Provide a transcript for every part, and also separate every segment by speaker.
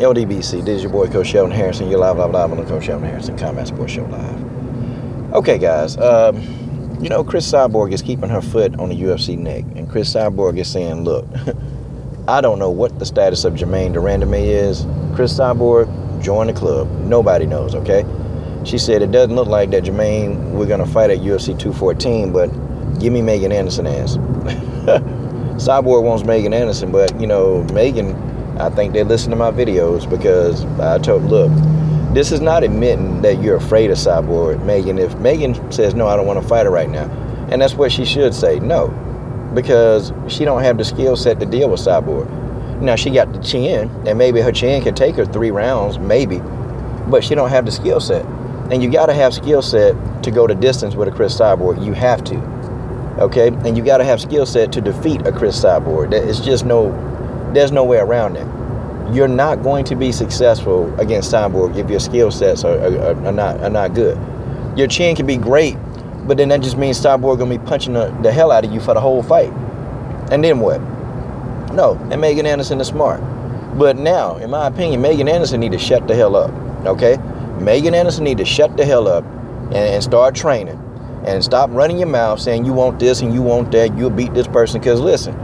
Speaker 1: LDBC, this is your boy Coach Shelton Harrison. You're live, live, live on the Coach Shelton Harrison Combat Sports Show Live. Okay, guys. Um, you know, Cris Cyborg is keeping her foot on the UFC neck, and Cris Cyborg is saying, "Look, I don't know what the status of Germaine de Randamie is. Cris Cyborg, join the club. Nobody knows. Okay." She said it doesn't look like that Germaine we're gonna fight at UFC 214, but give me Megan Anderson ass. Cyborg wants Megan Anderson, but you know Megan, I think they listen to my videos because I told them, look, this is not admitting that you're afraid of Cyborg, Megan. If Megan says no, I don't want to fight her right now, and that's what she should say, no, because she don't have the skill set to deal with Cyborg. Now she got the chin, and maybe her chin can take her three rounds, maybe, but she don't have the skill set. And you got to have skill set to go the distance with a Cris Cyborg. You have to. Okay? And you got to have skill set to defeat a Cris Cyborg. It's just no, there's no way around it. You're not going to be successful against Cyborg if your skill sets are, are, are, not, are not good. Your chin can be great, but then that just means Cyborg going to be punching the, the hell out of you for the whole fight. And then what? No, and Megan Anderson is smart. But now, in my opinion, Megan Anderson need to shut the hell up. Okay? Megan Anderson need to shut the hell up and, and start training and stop running your mouth saying you want this and you want that. You'll beat this person. Because listen,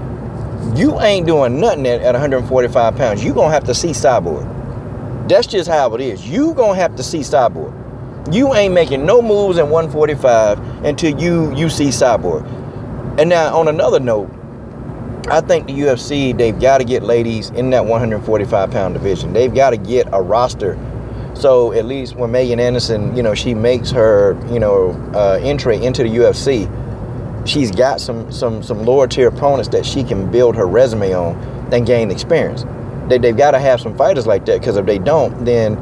Speaker 1: you ain't doing nothing at, at 145 pounds. you going to have to see Cyborg. That's just how it is. you going to have to see Cyborg. You ain't making no moves at 145 until you, you see Cyborg. And now, on another note, I think the UFC, they've got to get ladies in that 145 pound division. They've got to get a roster so at least when Megan Anderson, you know, she makes her, you know, uh, entry into the UFC, she's got some some some lower tier opponents that she can build her resume on and gain experience. They, they've got to have some fighters like that because if they don't, then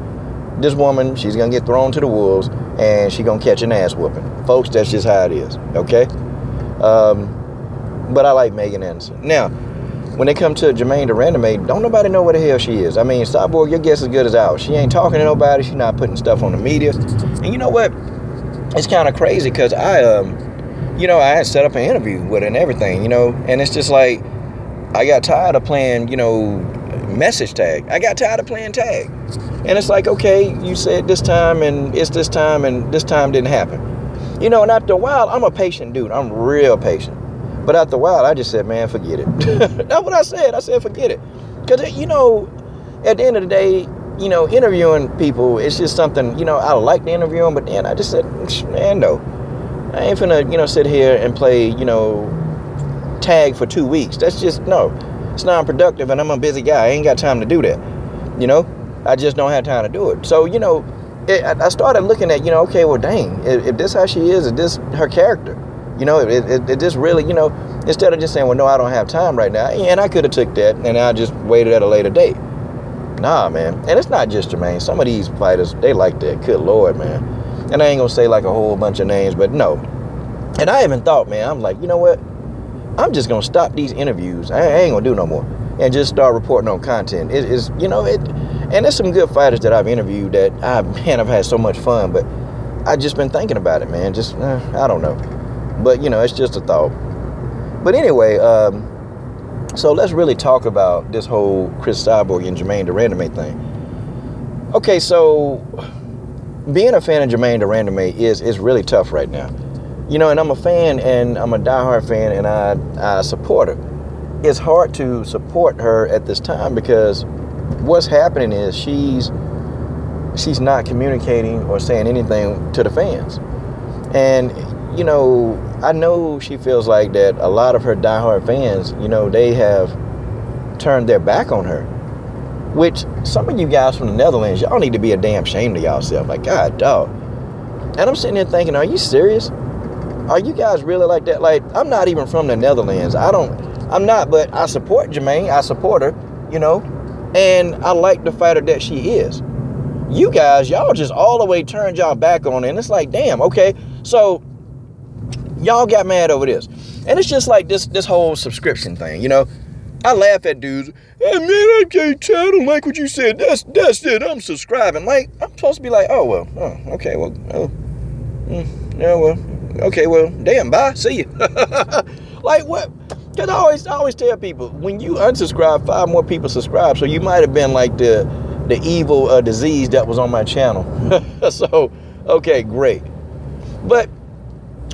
Speaker 1: this woman, she's gonna get thrown to the wolves and she's gonna catch an ass whooping. Folks, that's just how it is. Okay. Um, but I like Megan Anderson. Now, when they come to Germaine de Randamie, don't nobody know where the hell she is. I mean, Cyborg, your guess is good as ours. She ain't talking to nobody. She's not putting stuff on the media. And you know what? It's kind of crazy because I, um, you know, I had set up an interview with her and everything, you know, and it's just like I got tired of playing, you know, message tag. I got tired of playing tag. And it's like, okay, you said this time and it's this time and this time didn't happen. You know, and after a while, I'm a patient dude. I'm real patient. But after a while, I just said, man, forget it. That's what I said. I said, forget it. Because, you know, at the end of the day, you know, interviewing people, it's just something, you know, I like to interview them, but then I just said, man, no. I ain't finna, you know, sit here and play, you know, tag for two weeks. That's just, no. It's non-productive, and I'm a busy guy. I ain't got time to do that. You know? I just don't have time to do it. So, you know, it, I started looking at, you know, okay, well, dang, if, if this how she is, is this her character? You know, it, it, it, just really, you know, instead of just saying, well, no, I don't have time right now, and I could have took that and I just waited at a later date. Nah, man. And it's not just Germaine. Some of these fighters, they like that. Good Lord, man. And I ain't to say like a whole bunch of names, but no. And I even thought, man, I'm like, you know what? I'm just to stop these interviews. I, ain't to do no more. And just start reporting on content. It is, you know, it, and there's some good fighters that I've interviewed that I, man, I've had so much fun, but I just been thinking about it, man. Just, eh, I don't know. But you know, it's just a thought. But anyway, um, so let's really talk about this whole Cris Cyborg and Germaine de Randamie thing. Okay, so being a fan of Germaine de Randamie is is really tough right now. You know, and I'm a fan and I'm a diehard fan and I, I support her. It's hard to support her at this time because what's happening is she's she's not communicating or saying anything to the fans. And you know, I know she feels like that a lot of her diehard fans, you know, they have turned their back on her. Which some of you guys from the Netherlands, y'all need to be a damn shame to y'allself. Like, God, dog. And I'm sitting there thinking, are you serious? Are you guys really like that? Like, I'm not even from the Netherlands. I don't, I'm not, but I support Germaine. I support her, you know, and I like the fighter that she is. You guys, y'all just all the way turned y'all back on it. And it's like, damn, okay. So Y'all got mad over this. And it's just like this this whole subscription thing, you know? I laugh at dudes. Hey man, I can't tell. I don't like what you said. That's that's it. I'm subscribing. Like I'm supposed to be like, oh well, oh okay, well, oh, mm, yeah, well, okay, well, damn, bye, see you. like what? Cause I always I always tell people when you unsubscribe, five more people subscribe. So you might have been like the the evil uh, disease that was on my channel. so, okay, great. But,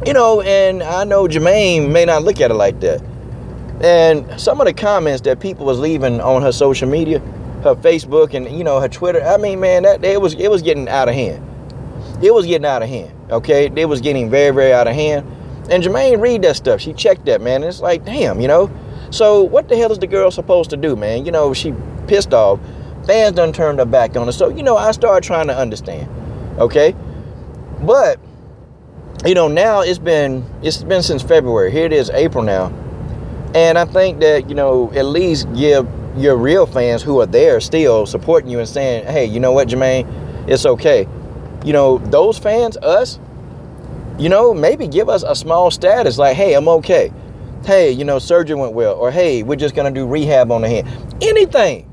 Speaker 1: you know, and I know Germaine may not look at it like that. And some of the comments that people was leaving on her social media, her Facebook and you know her Twitter, I mean, man, that it was it was getting out of hand. It was getting out of hand. Okay, it was getting very very out of hand. And Germaine read that stuff. She checked that man. it's like, damn, you know. So what the hell is the girl supposed to do, man? You know, she pissed off. Fans done turned her back on her. So, you know, I started trying to understand. Okay? But, you know, now it's been it's been since February. Here it is, April now. And I think that, you know, at least give your real fans who are there still supporting you and saying, hey, you know what, Germaine, it's okay. You know, those fans, us, you know, maybe give us a small status like, hey, I'm okay. Hey, you know, surgery went well. Or hey, we're just going to do rehab on the hand. Anything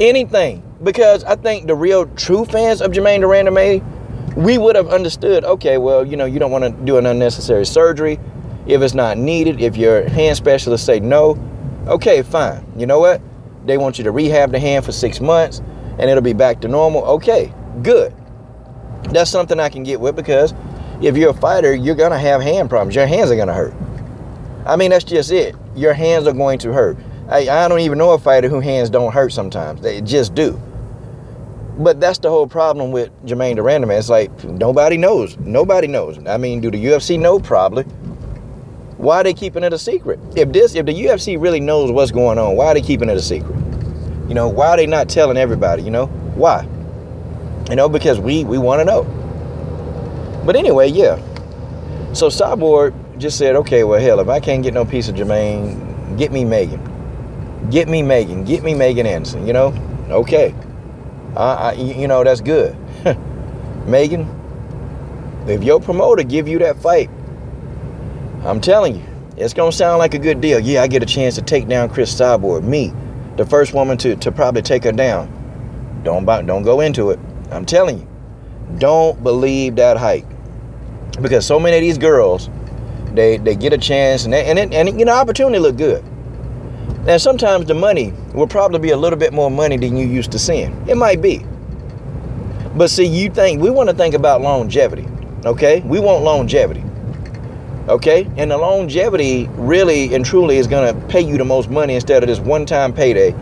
Speaker 1: anything. Because I think the real true fans of Germaine de Randamie, we would have understood, okay, well, you know, you don't want to do an unnecessary surgery if it's not needed. If your hand specialist say no, okay, fine. You know what? They want you to rehab the hand for six months and it'll be back to normal. Okay, good. That's something I can get with because if you're a fighter, you're to have hand problems. Your hands are to hurt. I mean, that's just it. Your hands are going to hurt. I, I don't even know a fighter whose hands don't hurt sometimes. They just do. But that's the whole problem with Germaine Durand, man. It's like nobody knows. Nobody knows. I mean, do the UFC know? Probably. Why are they keeping it a secret? If this, if the UFC really knows what's going on, why are they keeping it a secret? You know, why are they not telling everybody? You know, why? You know, because we we want to know. But anyway, yeah. So Cyborg just said, okay, well, hell, if I can't get no piece of Germaine, get me Megan. Get me Megan. Get me Megan Anderson. You know, okay. I, you know that's good. Megan, if your promoter give you that fight, I'm telling you, it's gonna sound like a good deal. Yeah, I get a chance to take down Cris Cyborg. Me, the first woman to, to probably take her down. Don't buy, don't go into it. I'm telling you, don't believe that hype because so many of these girls, they they get a chance and they, and it, and you know opportunity look good. And sometimes the money will probably be a little bit more money than you used to seeing. It might be. But see, you think, we want to think about longevity, okay? We want longevity, okay? And the longevity really and truly is going to pay you the most money instead of this one time payday.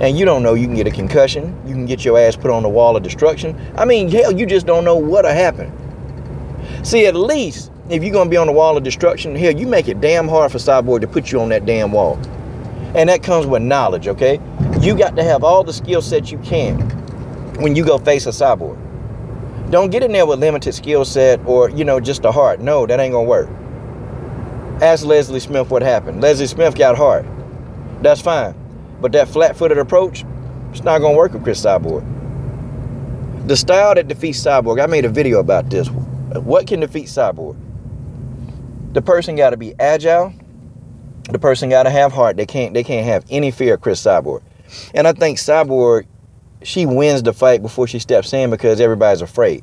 Speaker 1: And you don't know you can get a concussion, you can get your ass put on the wall of destruction. I mean, hell, you just don't know what'll happen. See, at least if you're going to be on the wall of destruction, hell, you make it damn hard for Cyborg to put you on that damn wall. And that comes with knowledge, okay? You got to have all the skill sets you can when you go face a cyborg. Don't get in there with limited skill set or, you know, just a heart. No, that ain't gonna work. Ask Leslie Smith what happened. Leslie Smith got heart. That's fine. But that flat-footed approach, it's not gonna work with Cris Cyborg. The style that defeats Cyborg, I made a video about this. What can defeat Cyborg? The person got to be agile, the person got to have heart. They can't they can't have any fear of Cris Cyborg. And I think Cyborg, she wins the fight before she steps in because everybody's afraid.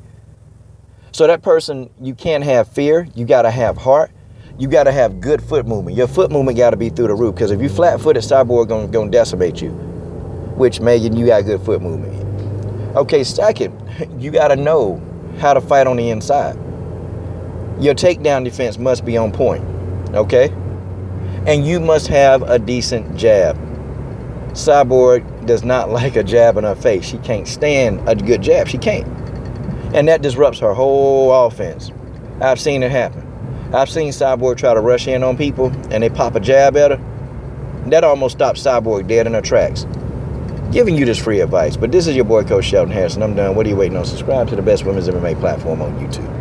Speaker 1: So that person, you can't have fear. You got to have heart. You got to have good foot movement. Your foot movement got to be through the roof because if you flat-footed, Cyborg gonna, gonna decimate you. Which Megan, you got good foot movement. Okay, second, you got to know how to fight on the inside. Your takedown defense must be on point. Okay? and you must have a decent jab. Cyborg does not like a jab in her face. She can't stand a good jab. She can't. And that disrupts her whole offense. I've seen it happen. I've seen Cyborg try to rush in on people and they pop a jab at her. That almost stops Cyborg dead in her tracks. Giving you this free advice. But this is your boy, Coach Shelton Harrison. I'm done. What are you waiting on? Subscribe to the Best Women's MMA platform on YouTube.